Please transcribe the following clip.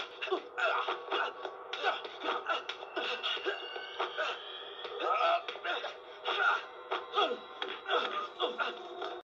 啊啊啊